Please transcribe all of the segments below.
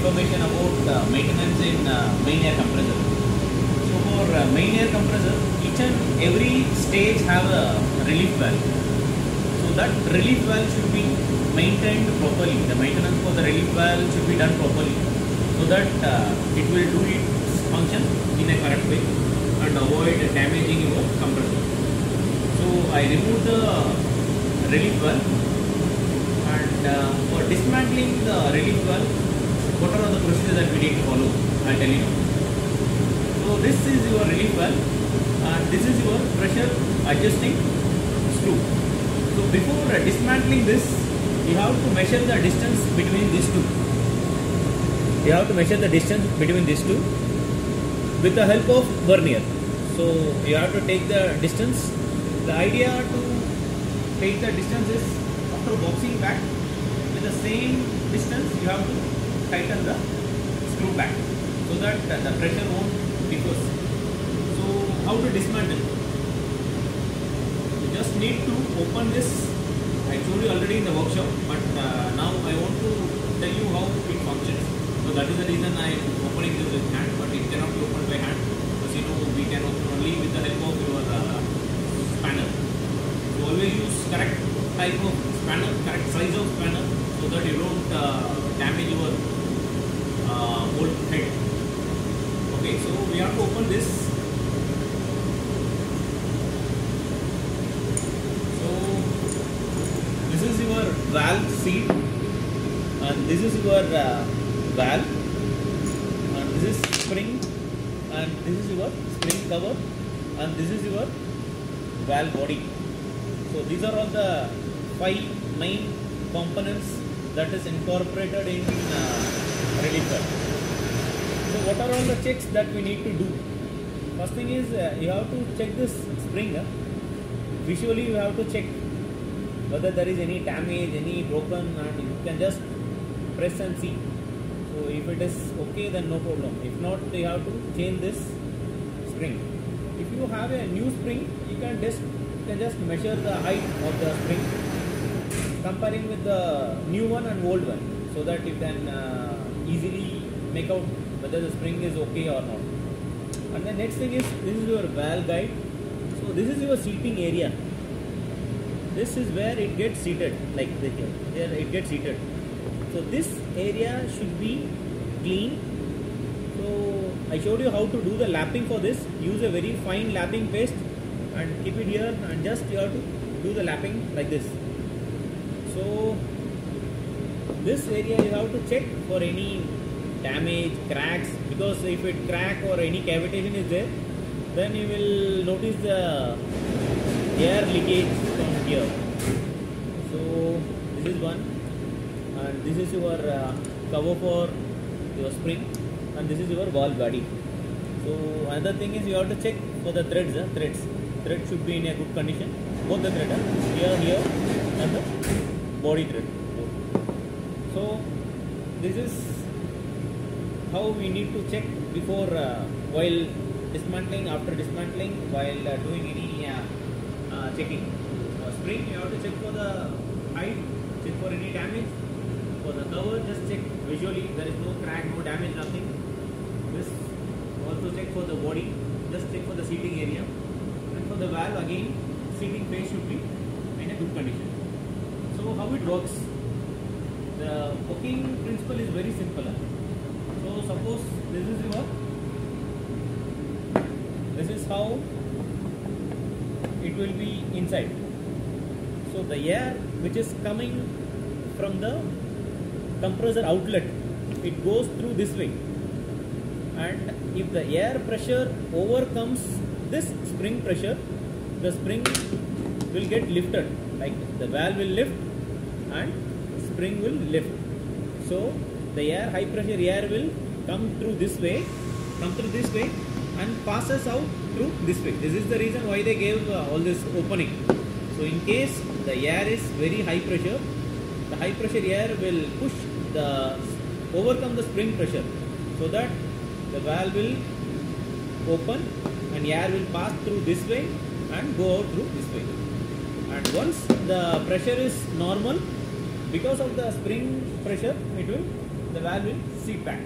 information about uh, maintenance in uh, main air compressor. So for uh, main air compressor, each and every stage have a relief valve. So that relief valve should be maintained properly. The maintenance for the relief valve should be done properly so that uh, it will do its function in a correct way and avoid damaging your compressor. So I remove the relief valve dismantling the relief valve, what are the procedures that we need to follow? I'll tell you. So this is your relief valve and this is your pressure adjusting screw. So before dismantling this, you have to measure the distance between these two. You have to measure the distance between these two with the help of vernier. So you have to take the distance. The idea to take the distance is after boxing back with the same distance you have to tighten the screw back so that the pressure won't diffuse. So how to dismantle? You just need to open this. I showed you already in the workshop, but uh, now I want to tell you how it functions. So that is the reason I am opening this with hand, but it cannot be opened by hand because you know we can open only with the help of your uh, spanner. So always use correct type of spanner, correct size of spanner, so that you don't uh, damage your uh, bolt head. Okay, so we have to open this. So this is your valve seat, and this is your uh, valve, and this is spring, and this is your spring cover, and this is your valve body. So these are all the five main components that is incorporated in uh. So what are all the checks that we need to do? First thing is uh, you have to check this spring. uh, Visually you have to check whether there is any damage, any broken and you can just press and see. So if it is okay then no problem. If not you have to change this spring. If you have a new spring you can just you can just measure the height of the spring comparing with the new one and old one so that you can uh, easily make out whether the spring is okay or not. And the next thing is this is your valve guide. So this is your seating area. This is where it gets seated like here. Here it gets seated. So this area should be clean. So I showed you how to do the lapping for this. Use a very fine lapping paste and keep it here and just you have to do the lapping like this. So this area you have to check for any damage, cracks because if it crack or any cavitation is there then you will notice the air leakage from here. So this is one and this is your uh, cover for your spring and this is your valve body. So another thing is you have to check for the threads. Uh, threads thread should be in a good condition. Both the threads uh, here, here and the body thread. So this is how we need to check before uh, while dismantling, after dismantling, while uh, doing any uh, uh, checking. Spring you have to check for the height, check for any damage. For the cover, just check visually. There is no crack, no damage, nothing. This also check for the body. Just check for the seating area. And for the valve again, seating face should be in a good condition. So how it works? The working principle is very simple. So suppose this is your this is how it will be inside. So the air which is coming from the compressor outlet it goes through this way and if the air pressure overcomes this spring pressure the spring will get lifted like the valve will lift and spring will lift. So the air high pressure air will come through this way come through this way and passes out through this way. This is the reason why they gave uh, all this opening. So in case the air is very high pressure the high pressure air will push the overcome the spring pressure so that the valve will open and air will pass through this way and go out through this way. And once the pressure is normal because of the spring pressure it will the valve will sit back,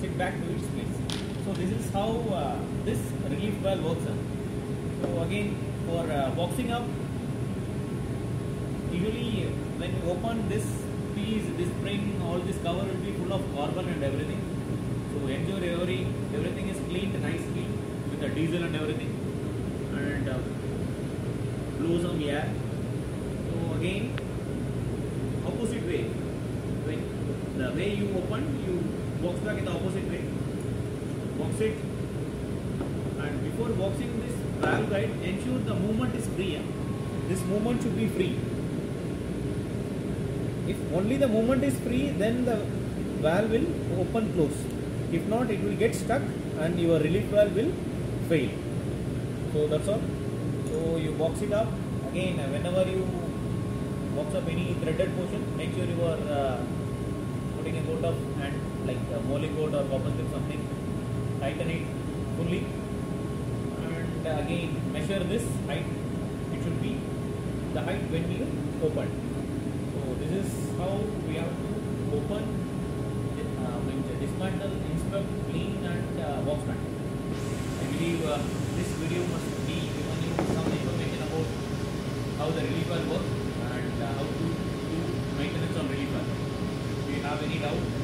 sit back to its place. So this is how uh, this relief valve works. Huh? So again, for uh, boxing up, usually when you open this piece, this spring, all this cover will be full of carbon and everything. So ensure every everything is cleaned nicely with the diesel and everything, and uh, blow some air. So again, opposite way. When the way you open, you box back in the opposite way. Box it, and before boxing this valve guide, ensure the movement is free. This movement should be free. If only the movement is free, then the valve will open close. If not, it will get stuck and your relief valve will fail. So that's all. So you box it up again. Whenever you box up any threaded portion, make sure you are uh, putting a coat of and like a Molykote or copper slip something. Tighten it fully and uh, again measure this height. It should be the height when you open. So this is how we have to open, uh, dismantle, inspect, clean and uh, box back. I believe uh, this video must be giving you some information about how the reliever works without any doubt.